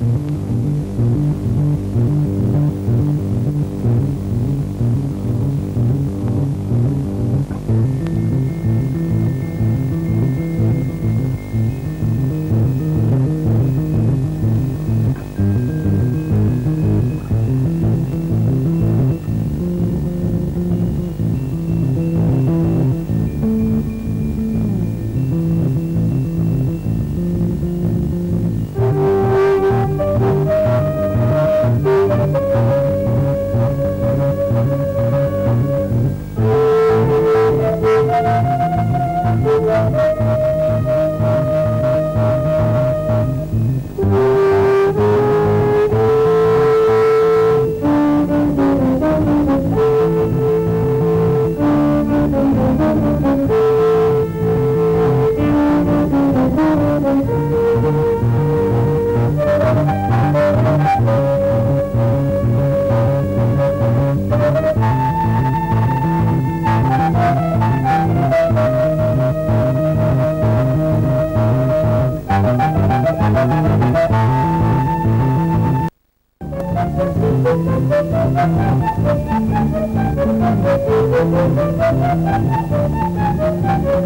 嗯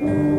Thank